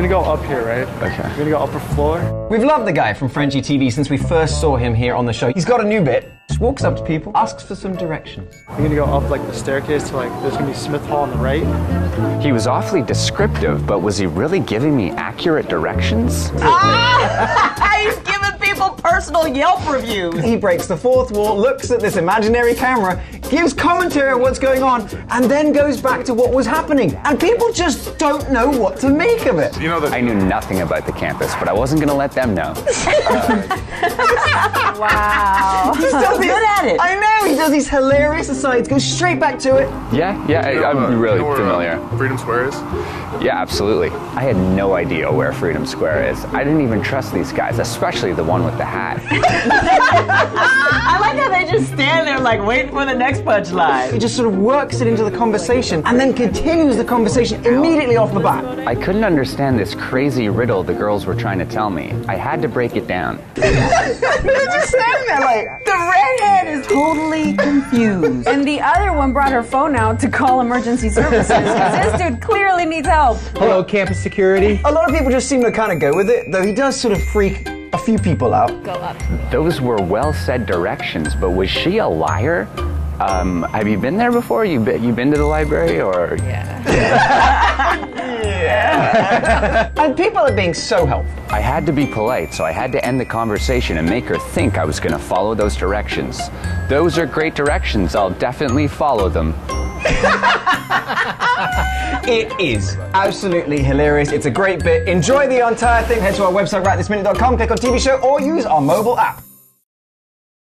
gonna go up here, right? Okay. We're gonna go upper floor. We've loved the guy from Frenchi TV since we first saw him here on the show. He's got a new bit. Just walks up to people, asks for some directions. We're gonna go up like the staircase to like there's gonna be Smith Hall on the right. He was awfully descriptive, but was he really giving me accurate directions? He's giving people personal Yelp reviews. He breaks the fourth wall, looks at this imaginary camera, gives commentary on what's going on, and then goes back to what was happening. And people just don't know what to make of it. You know that I knew nothing about the campus, but I wasn't going to let them know. Wow. He's so good at it. I know, he does these hilarious asides, goes straight back to it. Yeah, yeah, I, You know, uh, I'm really you know where, familiar. uh, Freedom Square is. Yeah, absolutely. I had no idea where Freedom Square is. I didn't even trust these guys, especially the one with the hat. I like how they just stand like waiting for the next punchline. He just sort of works it into the conversation and then continues the conversation immediately off the bat. I couldn't understand this crazy riddle the girls were trying to tell me. I had to break it down. They're just standing there like, The redhead is totally confused. And the other one brought her phone out to call emergency services because this dude clearly needs help. Hello, campus security. a lot of people just seem to kind of go with it, though he does sort of freak a few people out. Go up. Those were well said directions, but was she a liar? Um, have you been there before? You been, you been to the library or? Yeah. yeah. and people are being so helpful. I had to be polite, so I had to end the conversation and make her think I was going to follow those directions. Those are great directions. I'll definitely follow them. It is absolutely hilarious. It's a great bit. Enjoy the entire thing. Head to our website, rightthisminute.com, click on TV show, or use our mobile app.